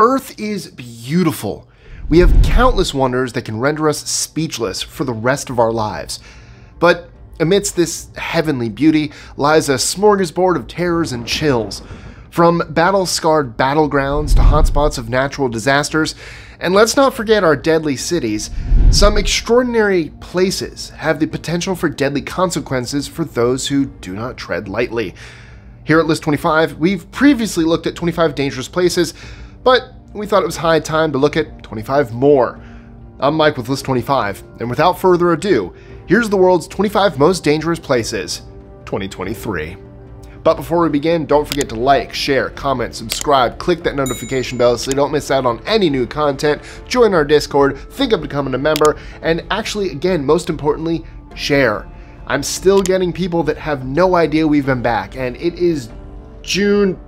Earth is beautiful. We have countless wonders that can render us speechless for the rest of our lives. But amidst this heavenly beauty lies a smorgasbord of terrors and chills. From battle scarred battlegrounds to hotspots of natural disasters, and let's not forget our deadly cities, some extraordinary places have the potential for deadly consequences for those who do not tread lightly. Here at List 25, we've previously looked at 25 dangerous places, but we thought it was high time to look at 25 more. I'm Mike with List 25, and without further ado, here's the world's 25 most dangerous places 2023. But before we begin, don't forget to like, share, comment, subscribe, click that notification bell so you don't miss out on any new content, join our Discord, think of becoming a member, and actually, again, most importantly, share. I'm still getting people that have no idea we've been back, and it is June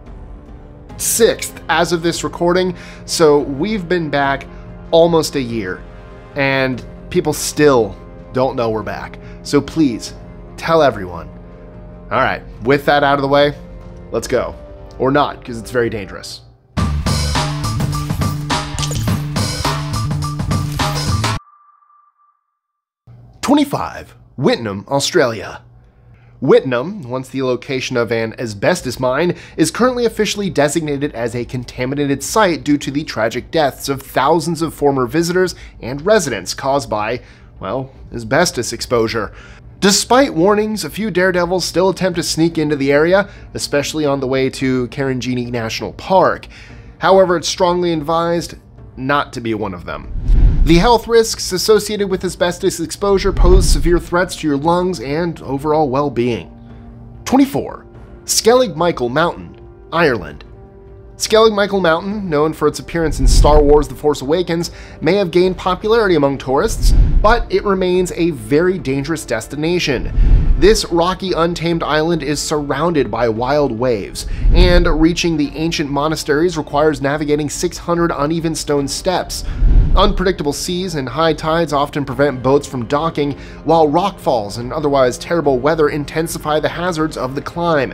6th as of this recording, so we've been back almost a year, and people still don't know we're back. So please, tell everyone. All right, with that out of the way, let's go. Or not, because it's very dangerous. Twenty-five, Wittenoom, Australia. Wittenoom, once the location of an asbestos mine, is currently officially designated as a contaminated site due to the tragic deaths of thousands of former visitors and residents caused by, well, asbestos exposure. Despite warnings, a few daredevils still attempt to sneak into the area, especially on the way to Karijini National Park. However, it's strongly advised not to be one of them. The health risks associated with asbestos exposure pose severe threats to your lungs and overall well-being. 24. Skellig Michael Mountain, Ireland. Skellig Michael Mountain, known for its appearance in Star Wars The Force Awakens, may have gained popularity among tourists, but it remains a very dangerous destination. This rocky, untamed island is surrounded by wild waves, and reaching the ancient monasteries requires navigating 600 uneven stone steps. Unpredictable seas and high tides often prevent boats from docking, while rockfalls and otherwise terrible weather intensify the hazards of the climb.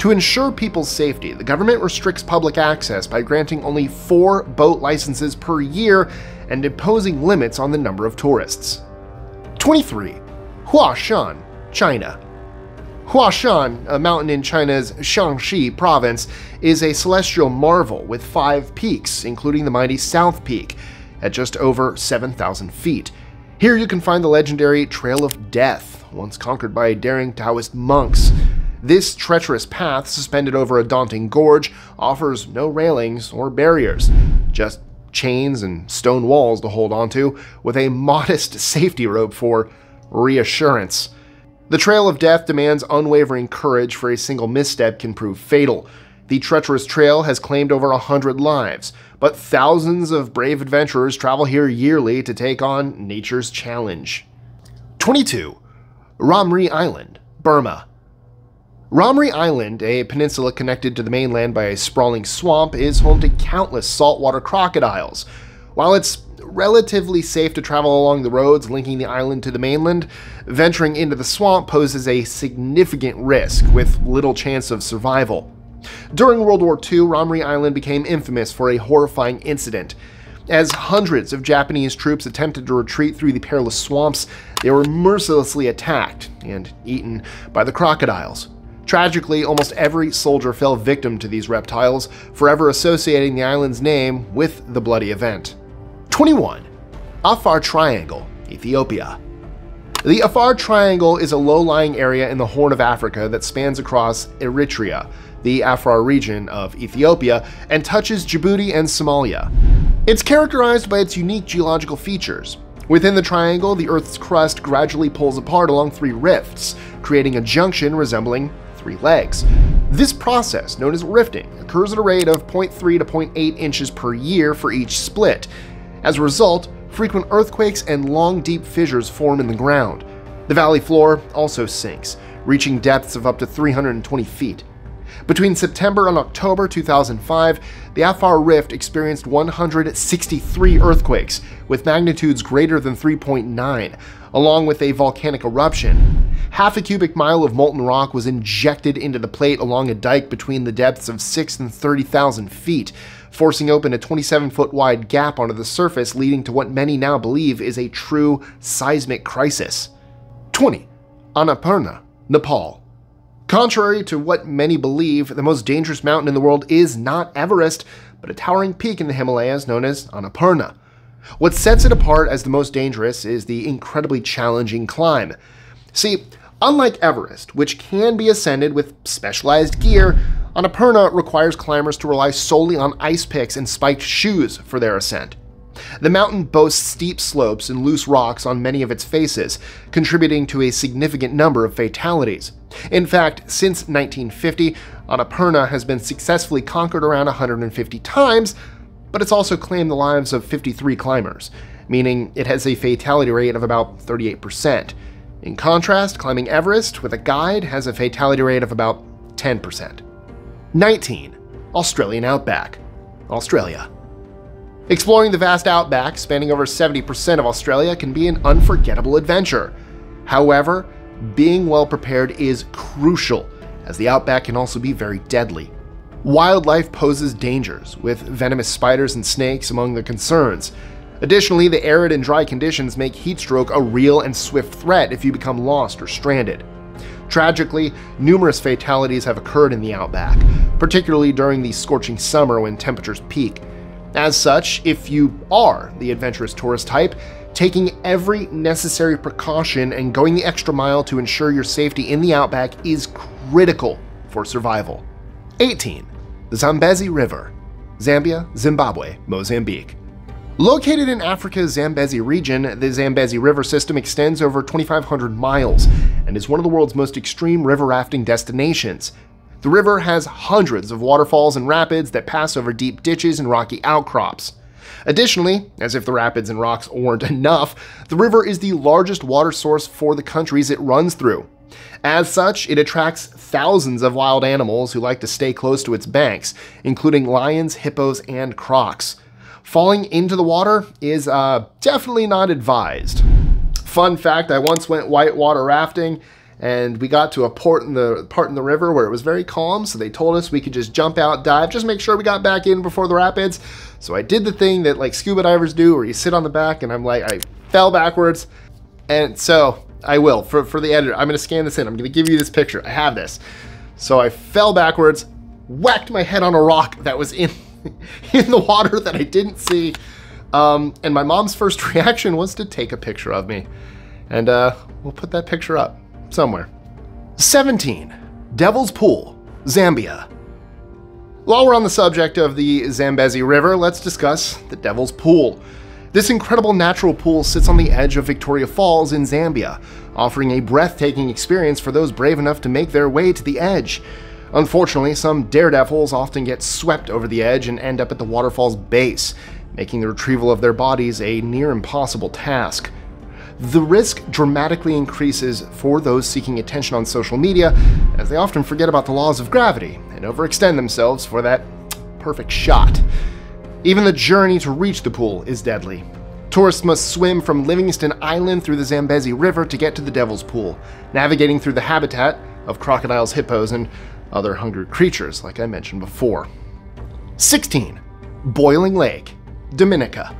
To ensure people's safety, the government restricts public access by granting only four boat licenses per year and imposing limits on the number of tourists. 23. Huashan, China. Huashan, a mountain in China's Shaanxi province, is a celestial marvel with five peaks, including the mighty South Peak, at just over 7,000 feet. Here you can find the legendary Trail of Death, once conquered by daring Taoist monks. This treacherous path, suspended over a daunting gorge, offers no railings or barriers, just chains and stone walls to hold onto, with a modest safety rope for reassurance. The Trail of Death demands unwavering courage, for a single misstep can prove fatal. The treacherous trail has claimed over a hundred lives, but thousands of brave adventurers travel here yearly to take on nature's challenge. 22. Ramree Island, Burma. Ramree Island, a peninsula connected to the mainland by a sprawling swamp, is home to countless saltwater crocodiles. While it's relatively safe to travel along the roads linking the island to the mainland, venturing into the swamp poses a significant risk with little chance of survival. During World War II, Ramree Island became infamous for a horrifying incident. As hundreds of Japanese troops attempted to retreat through the perilous swamps, they were mercilessly attacked and eaten by the crocodiles. Tragically, almost every soldier fell victim to these reptiles, forever associating the island's name with the bloody event. 21. Afar Triangle, Ethiopia. The Afar Triangle is a low-lying area in the Horn of Africa that spans across Eritrea, the Afar region of Ethiopia, and touches Djibouti and Somalia. It's characterized by its unique geological features. Within the triangle, the Earth's crust gradually pulls apart along three rifts, creating a junction resembling three legs. This process, known as rifting, occurs at a rate of 0.3 to 0.8 inches per year for each split. As a result, frequent earthquakes and long deep fissures form in the ground. The valley floor also sinks, reaching depths of up to 320 feet. Between September and October 2005, the Afar Rift experienced 163 earthquakes, with magnitudes greater than 3.9, along with a volcanic eruption. Half a cubic mile of molten rock was injected into the plate along a dike between the depths of 6 and 30,000 feet, forcing open a 27 foot wide gap onto the surface, leading to what many now believe is a true seismic crisis. 20. Annapurna, Nepal. Contrary to what many believe, the most dangerous mountain in the world is not Everest, but a towering peak in the Himalayas known as Annapurna. What sets it apart as the most dangerous is the incredibly challenging climb. See, unlike Everest, which can be ascended with specialized gear, Annapurna requires climbers to rely solely on ice picks and spiked shoes for their ascent. The mountain boasts steep slopes and loose rocks on many of its faces, contributing to a significant number of fatalities. In fact, since 1950, Annapurna has been successfully conquered around 150 times, but it's also claimed the lives of 53 climbers, meaning it has a fatality rate of about 38%. In contrast, climbing Everest with a guide has a fatality rate of about 10%. 19. Australian Outback, Australia. Exploring the vast outback, spanning over 70% of Australia, can be an unforgettable adventure. However, being well prepared is crucial, as the outback can also be very deadly. Wildlife poses dangers, with venomous spiders and snakes among the concerns. Additionally, the arid and dry conditions make heatstroke a real and swift threat if you become lost or stranded. Tragically, numerous fatalities have occurred in the outback, particularly during the scorching summer when temperatures peak. As such, if you are the adventurous tourist type, taking every necessary precaution and going the extra mile to ensure your safety in the outback is critical for survival. 18. The Zambezi River, Zambia, Zimbabwe, Mozambique. Located in Africa's Zambezi region, the Zambezi River system extends over 2,500 miles and is one of the world's most extreme river rafting destinations. The river has hundreds of waterfalls and rapids that pass over deep ditches and rocky outcrops. Additionally, as if the rapids and rocks weren't enough, the river is the largest water source for the countries it runs through. As such, it attracts thousands of wild animals who like to stay close to its banks, including lions, hippos, and crocs. Falling into the water is uh, definitely not advised. Fun fact I once went whitewater rafting and we got to a port in the part in the river where it was very calm so they told us we could just jump out dive just make sure we got back in before the rapids. So i did the thing that like scuba divers do where you sit on the back and i'm like i fell backwards. And so i will for, for the editor i'm going to scan this in. I'm going to give you this picture. I have this. So i fell backwards whacked my head on a rock that was in in the water that i didn't see. Um, and my mom's first reaction was to take a picture of me. And uh, we'll put that picture up somewhere. 17. Devil's Pool, Zambia. While we're on the subject of the Zambezi River, let's discuss the Devil's Pool. This incredible natural pool sits on the edge of Victoria Falls in Zambia, offering a breathtaking experience for those brave enough to make their way to the edge. Unfortunately, some daredevils often get swept over the edge and end up at the waterfall's base, making the retrieval of their bodies a near impossible task the risk dramatically increases for those seeking attention on social media, as they often forget about the laws of gravity and overextend themselves for that perfect shot. Even the journey to reach the pool is deadly. Tourists must swim from Livingstone Island through the Zambezi River to get to the Devil's Pool, navigating through the habitat of crocodiles, hippos, and other hungry creatures, like I mentioned before. 16. Boiling Lake, Dominica.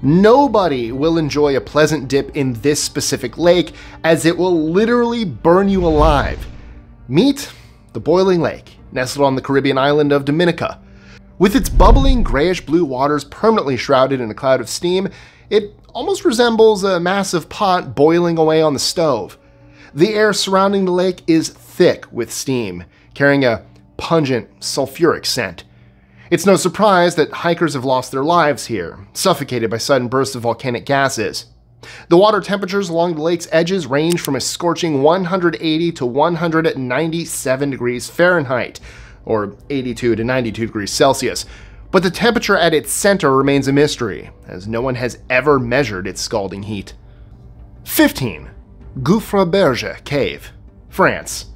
Nobody will enjoy a pleasant dip in this specific lake, as it will literally burn you alive. Meet the Boiling Lake, nestled on the Caribbean island of Dominica. With its bubbling grayish blue waters permanently shrouded in a cloud of steam, it almost resembles a massive pot boiling away on the stove. The air surrounding the lake is thick with steam, carrying a pungent, sulfuric scent. It's no surprise that hikers have lost their lives here, suffocated by sudden bursts of volcanic gases. The water temperatures along the lake's edges range from a scorching 180 to 197 degrees Fahrenheit, or 82 to 92 degrees Celsius, but the temperature at its center remains a mystery, as no one has ever measured its scalding heat. 15. Gouffre Berger Cave, France.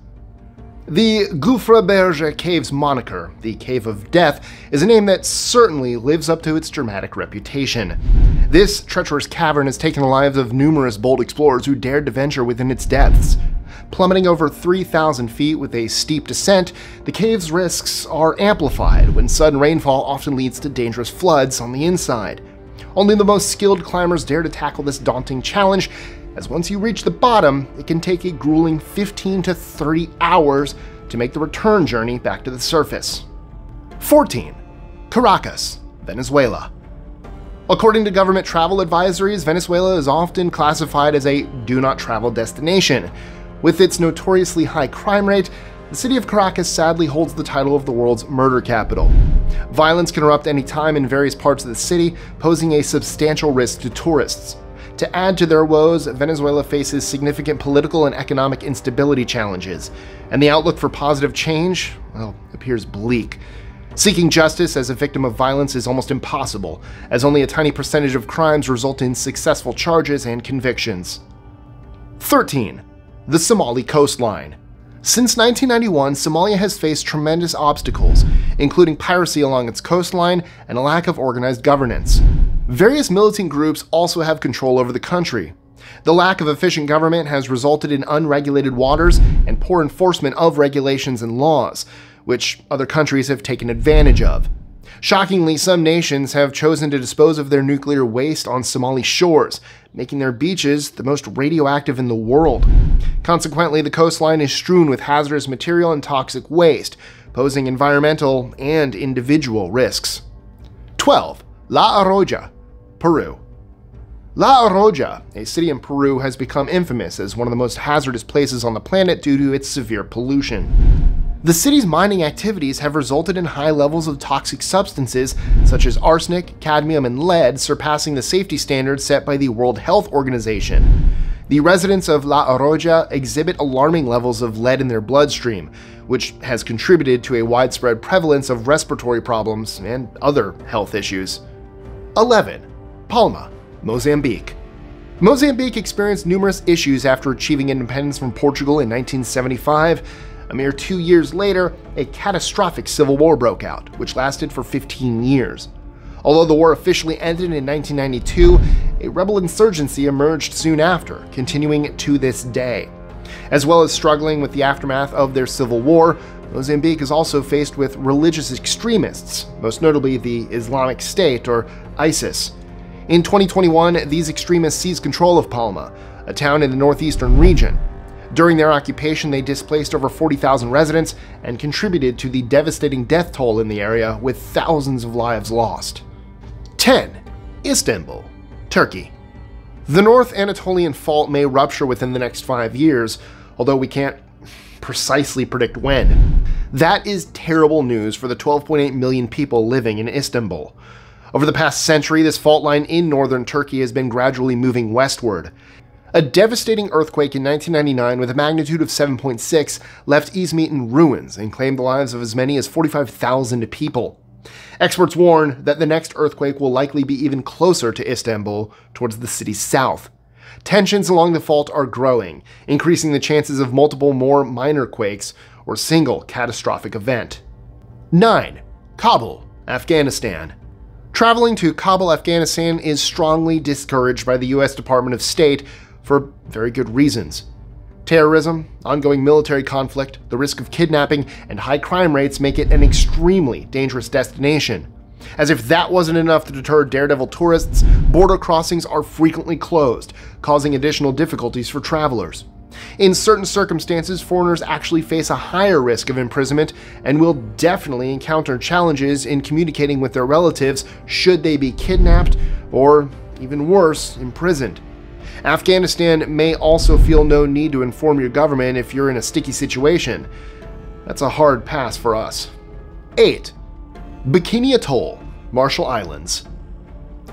The Gouffre Cave's moniker, the Cave of Death, is a name that certainly lives up to its dramatic reputation. This treacherous cavern has taken the lives of numerous bold explorers who dared to venture within its depths. Plummeting over 3,000 feet with a steep descent, the cave's risks are amplified when sudden rainfall often leads to dangerous floods on the inside. Only the most skilled climbers dare to tackle this daunting challenge, as once you reach the bottom, it can take a grueling 15 to 30 hours to make the return journey back to the surface. 14. Caracas, Venezuela. According to government travel advisories, Venezuela is often classified as a do not travel destination. With its notoriously high crime rate, the city of Caracas sadly holds the title of the world's murder capital. Violence can erupt any time in various parts of the city, posing a substantial risk to tourists. To add to their woes, Venezuela faces significant political and economic instability challenges, and the outlook for positive change, well, appears bleak. Seeking justice as a victim of violence is almost impossible, as only a tiny percentage of crimes result in successful charges and convictions. 13. The Somali Coastline. Since 1991, Somalia has faced tremendous obstacles, including piracy along its coastline and a lack of organized governance. Various militant groups also have control over the country. The lack of efficient government has resulted in unregulated waters and poor enforcement of regulations and laws, which other countries have taken advantage of. Shockingly, some nations have chosen to dispose of their nuclear waste on Somali shores, making their beaches the most radioactive in the world. Consequently, the coastline is strewn with hazardous material and toxic waste, posing environmental and individual risks. 12. La Oroya, Peru. La Oroya, a city in Peru, has become infamous as one of the most hazardous places on the planet due to its severe pollution. The city's mining activities have resulted in high levels of toxic substances such as arsenic, cadmium, and lead surpassing the safety standards set by the World Health Organization. The residents of La Oroya exhibit alarming levels of lead in their bloodstream, which has contributed to a widespread prevalence of respiratory problems and other health issues. 11. Palma, Mozambique. Mozambique experienced numerous issues after achieving independence from Portugal in 1975 a mere two years later, a catastrophic civil war broke out, which lasted for 15 years. Although the war officially ended in 1992, a rebel insurgency emerged soon after, continuing to this day. As well as struggling with the aftermath of their civil war, Mozambique is also faced with religious extremists, most notably the Islamic State or ISIS. In 2021, these extremists seized control of Palma, a town in the northeastern region, during their occupation, they displaced over 40,000 residents and contributed to the devastating death toll in the area, with thousands of lives lost. 10. Istanbul, Turkey. The North Anatolian Fault may rupture within the next five years, although we can't precisely predict when. That is terrible news for the 12.8 million people living in Istanbul. Over the past century, this fault line in northern Turkey has been gradually moving westward. A devastating earthquake in 1999 with a magnitude of 7.6 left Izmit in ruins and claimed the lives of as many as 45,000 people. Experts warn that the next earthquake will likely be even closer to Istanbul, towards the city's south. Tensions along the fault are growing, increasing the chances of multiple more minor quakes or single catastrophic event. 9. Kabul, Afghanistan. Traveling to Kabul, Afghanistan is strongly discouraged by the US Department of State for very good reasons. Terrorism, ongoing military conflict, the risk of kidnapping, and high crime rates make it an extremely dangerous destination. As if that wasn't enough to deter daredevil tourists, border crossings are frequently closed, causing additional difficulties for travelers. In certain circumstances, foreigners actually face a higher risk of imprisonment and will definitely encounter challenges in communicating with their relatives should they be kidnapped or, even worse, imprisoned. Afghanistan may also feel no need to inform your government if you're in a sticky situation. That's a hard pass for us. 8. Bikini Atoll, Marshall Islands.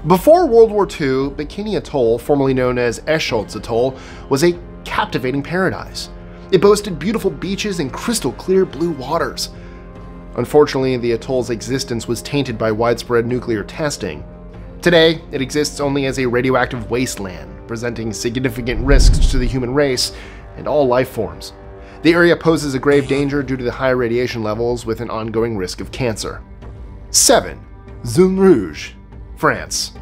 Before World War II, Bikini Atoll, formerly known as Eschscholtz Atoll, was a captivating paradise. It boasted beautiful beaches and crystal clear blue waters. Unfortunately, the atoll's existence was tainted by widespread nuclear testing. Today, it exists only as a radioactive wasteland, presenting significant risks to the human race and all life forms. The area poses a grave danger due to the high radiation levels with an ongoing risk of cancer. 7. Zone Rouge, France.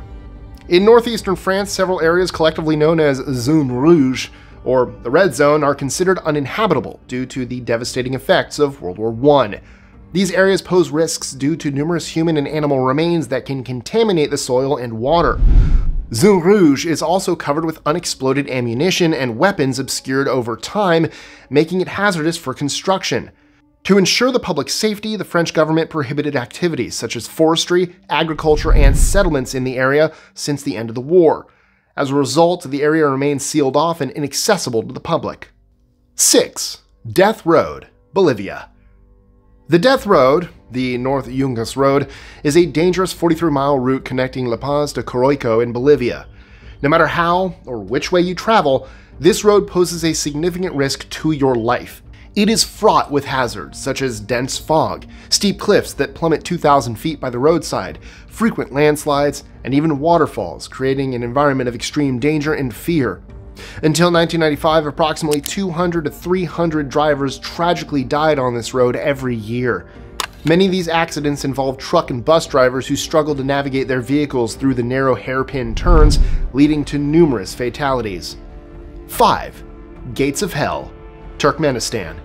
In northeastern France, several areas collectively known as Zone Rouge or the red zone, are considered uninhabitable due to the devastating effects of World War I. These areas pose risks due to numerous human and animal remains that can contaminate the soil and water. Zone Rouge is also covered with unexploded ammunition and weapons obscured over time, making it hazardous for construction. To ensure the public safety, the French government prohibited activities such as forestry, agriculture, and settlements in the area since the end of the war. As a result, the area remains sealed off and inaccessible to the public. 6. Death Road, Bolivia. The Death Road, the North Yungas Road, is a dangerous 43 mile route connecting La Paz to Coroico in Bolivia. No matter how or which way you travel, this road poses a significant risk to your life. It is fraught with hazards such as dense fog, steep cliffs that plummet 2,000 feet by the roadside, frequent landslides, and even waterfalls, creating an environment of extreme danger and fear. Until 1995, approximately 200 to 300 drivers tragically died on this road every year. Many of these accidents involve truck and bus drivers who struggle to navigate their vehicles through the narrow hairpin turns, leading to numerous fatalities. 5. Gates of Hell, Turkmenistan.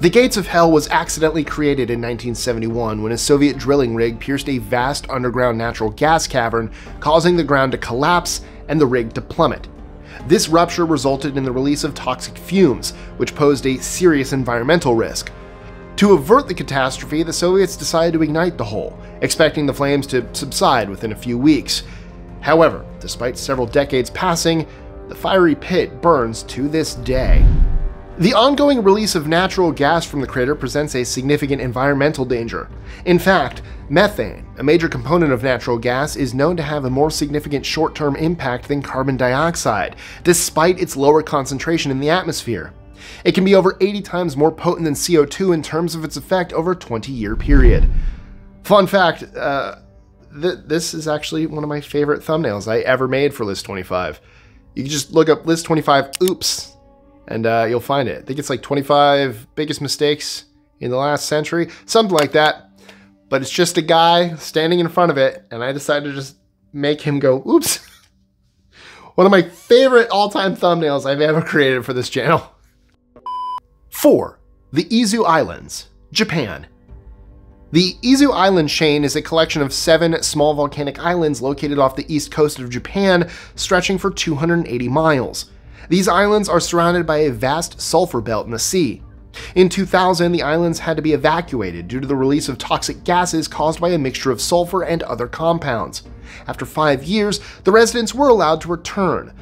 The Gates of Hell was accidentally created in 1971 when a Soviet drilling rig pierced a vast underground natural gas cavern, causing the ground to collapse and the rig to plummet. This rupture resulted in the release of toxic fumes, which posed a serious environmental risk. To avert the catastrophe, the Soviets decided to ignite the hole, expecting the flames to subside within a few weeks. However, despite several decades passing, the fiery pit burns to this day. The ongoing release of natural gas from the crater presents a significant environmental danger. In fact, methane, a major component of natural gas, is known to have a more significant short term impact than carbon dioxide, despite its lower concentration in the atmosphere. It can be over 80 times more potent than CO2 in terms of its effect over a 20 year period. Fun fact uh, th- this is actually one of my favorite thumbnails I ever made for List 25. You can just look up List 25 Oops and uh, you'll find it. I think it's like 25 biggest mistakes in the last century, something like that. But it's just a guy standing in front of it, and I decided to just make him go, oops. One of my favorite all time thumbnails I've ever created for this channel. 4. The Izu Islands, Japan. The Izu Island chain is a collection of seven small volcanic islands located off the east coast of Japan, stretching for 280 miles. These islands are surrounded by a vast sulfur belt in the sea. In 2000, the islands had to be evacuated due to the release of toxic gases caused by a mixture of sulfur and other compounds. After five years, the residents were allowed to return.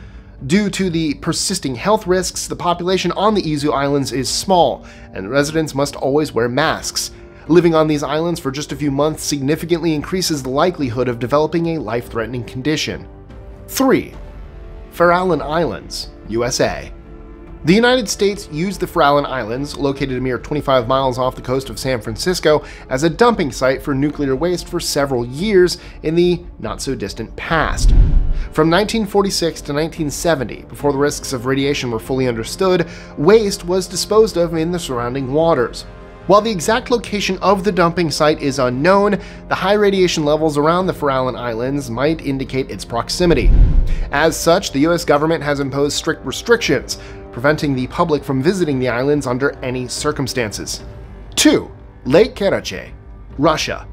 Due to the persisting health risks, the population on the Izu Islands is small, and residents must always wear masks. Living on these islands for just a few months significantly increases the likelihood of developing a life threatening condition. 3. Farallon Islands USA. The United States used the Farallon Islands, located a mere 25 miles off the coast of San Francisco, as a dumping site for nuclear waste for several years in the not so distant past. From 1946 to 1970, before the risks of radiation were fully understood, waste was disposed of in the surrounding waters. While the exact location of the dumping site is unknown, the high radiation levels around the Farallon Islands might indicate its proximity. As such, the US government has imposed strict restrictions, preventing the public from visiting the islands under any circumstances. 2. Lake Karachay, Russia.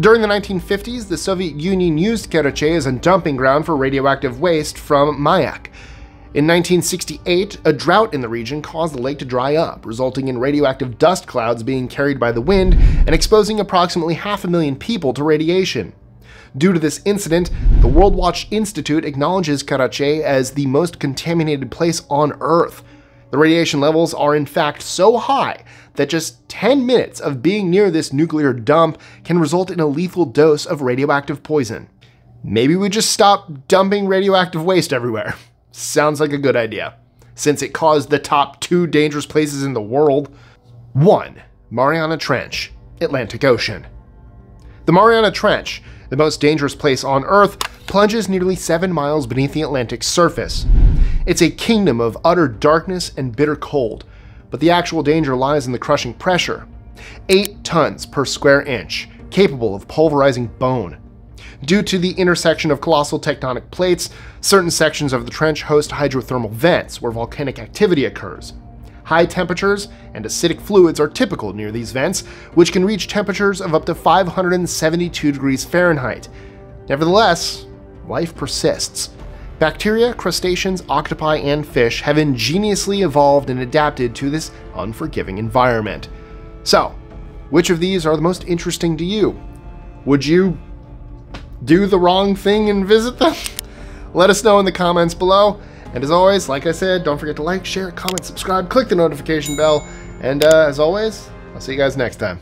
During the 1950s, the Soviet Union used Karachay as a dumping ground for radioactive waste from Mayak, in 1968, a drought in the region caused the lake to dry up, resulting in radioactive dust clouds being carried by the wind and exposing approximately half a million people to radiation. Due to this incident, the World Watch Institute acknowledges Karachay as the most contaminated place on Earth. The radiation levels are in fact so high that just 10 minutes of being near this nuclear dump can result in a lethal dose of radioactive poison. Maybe we just stop dumping radioactive waste everywhere. Sounds like a good idea, since it caused the top two dangerous places in the world. 1. Mariana Trench, Atlantic Ocean. The Mariana Trench, the most dangerous place on Earth, plunges nearly 7 miles beneath the Atlantic surface. It's a kingdom of utter darkness and bitter cold, but the actual danger lies in the crushing pressure. 8 tons per square inch, capable of pulverizing bone. Due to the intersection of colossal tectonic plates, certain sections of the trench host hydrothermal vents where volcanic activity occurs. High temperatures and acidic fluids are typical near these vents, which can reach temperatures of up to 572 degrees Fahrenheit. Nevertheless, life persists. Bacteria, crustaceans, octopi, and fish have ingeniously evolved and adapted to this unforgiving environment. So, which of these are the most interesting to you? Would you do the wrong thing and visit them? Let us know in the comments below. And as always, like I said, don't forget to like, share, comment, subscribe, click the notification bell. And uh, as always, I'll see you guys next time.